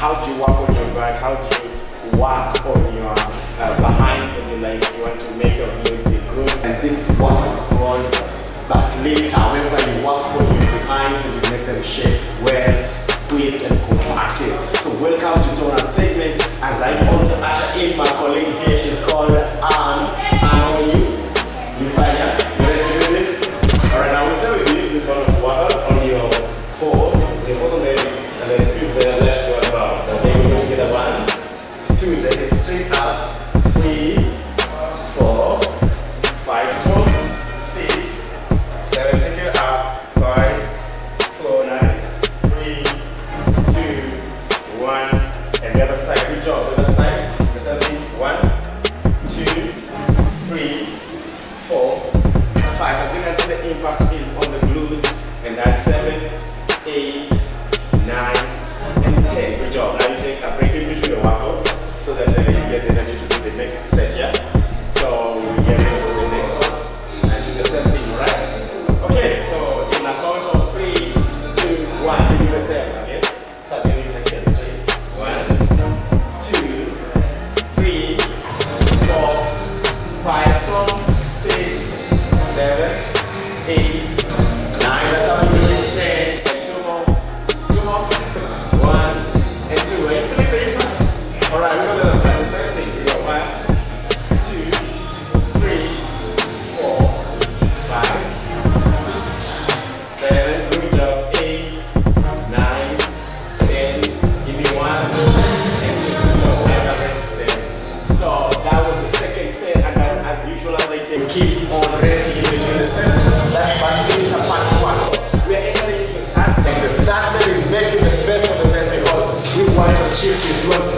how do you work on your butt? How do you work on your uh, behind and you like you want to make your leg good. And this one is called back lifter, whereby you work on your behind and you make them shape well squeezed and compacted. So welcome to Tona segment as I also usher in my colleague here. That's seven, eight, nine, and ten. Good job. Now you take a break in between the workouts so that uh, you get the energy to do the next set. Yeah. So we get for the next one and do the same thing, right? Okay. So in a count of three, two, one, you do the same again. So then you take it straight. One, two, three, four, five, strong, six, seven, eight, keep on resting in between the we want to achieve this. We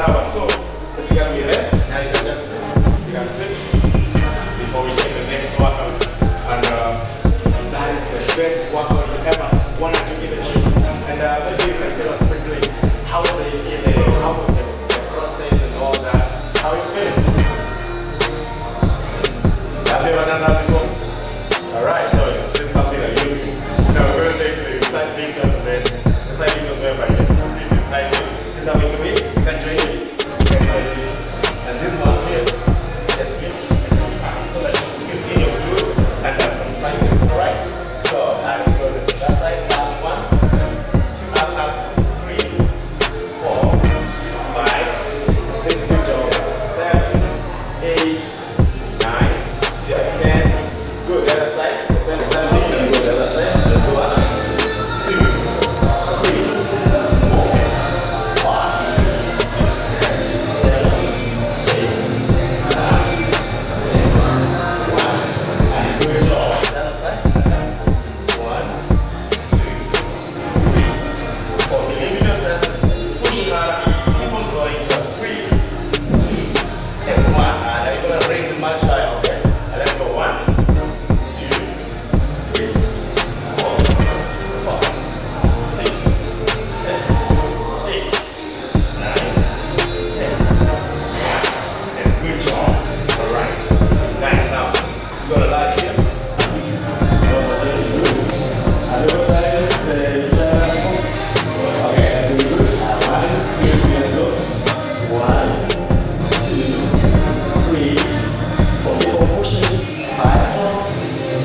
hour. So is it gonna be rest? Now you can just sit. You can sit before we take the next workout. And uh, that is the best workout you ever wanted to give a gym. And uh, maybe you can tell us quickly how was did it, how was the, the process and all that. How you feel? Have you ever done that before? Alright, so this is something I used to. Now we're gonna take the side lifters and then the side lifters whereby this is is how we do it.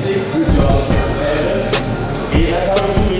six, good job, seven, eight, that's how we do it.